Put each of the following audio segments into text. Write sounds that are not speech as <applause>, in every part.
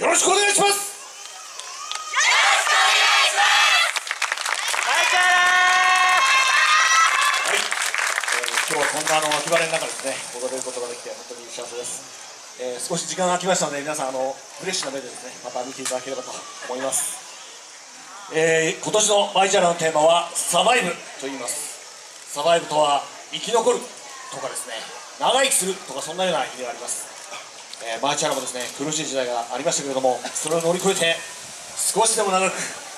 よろしくお願いします。今日はこんなあの秋晴れの中ですね。踊れることができて本当に幸せです、えー少し時間が空きましたので皆さんあのフレッシュな目でですねまた見ていただければと思います、えー今年のマイジャラのテーマはサバイブと言います。サバイブとは生き残るとかですね。長生きするとかそんなような意味があります、えーマイジャラもですね苦しい時代がありましたけれども <laughs> それを乗り越えて少しでも長く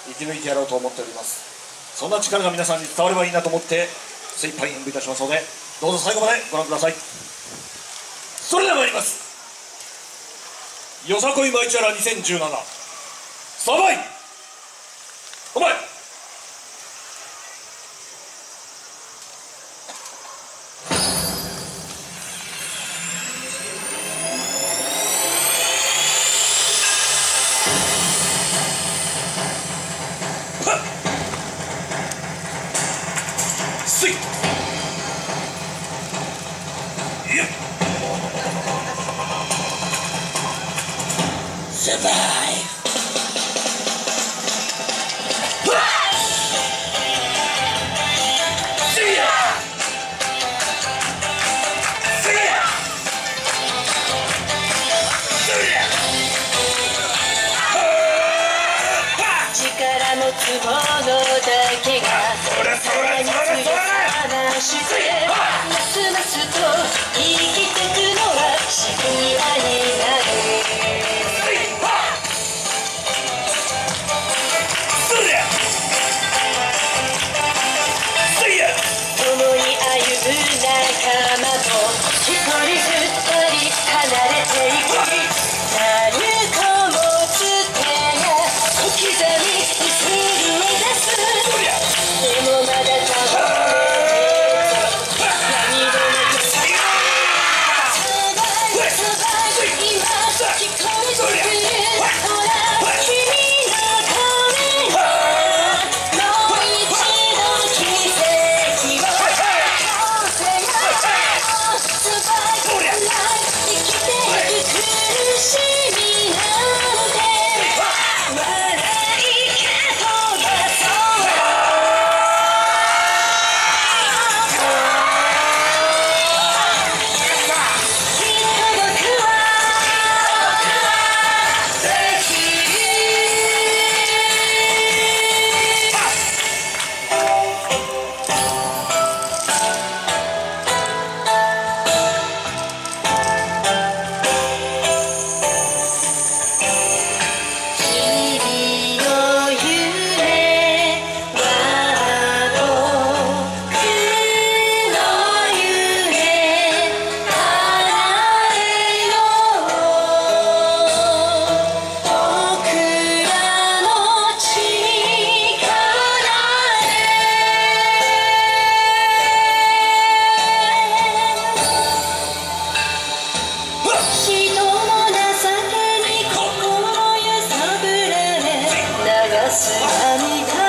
生き抜いてやろうと思っております。そんな力が皆さんに伝わればいいなと思って精一杯演舞いたしますのでどうぞ最後までご覧ください。それでは参ります。よさこいマイチャラ2017サバイ。お前いやサバ Keep coming, Anytime.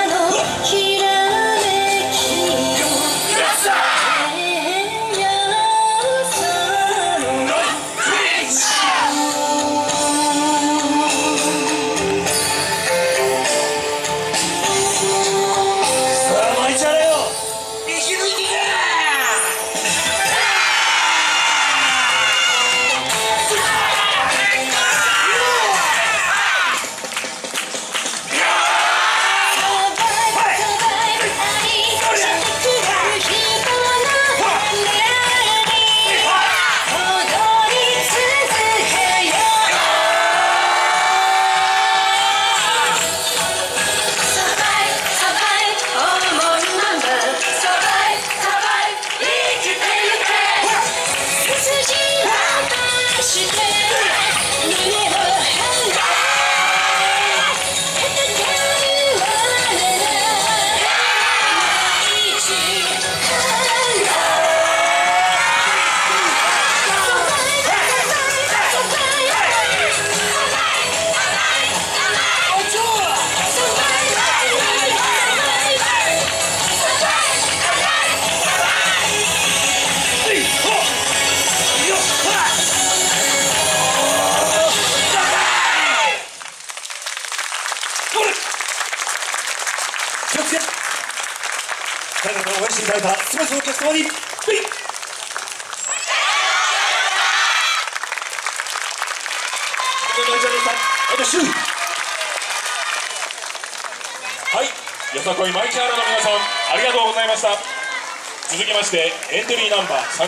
最後まで応援していただいた全てのお客様に礼お疲れ様でした私はい、よさこいマイチャーラの皆さん、ありがとうございました。続きまして、エントリーナンバー3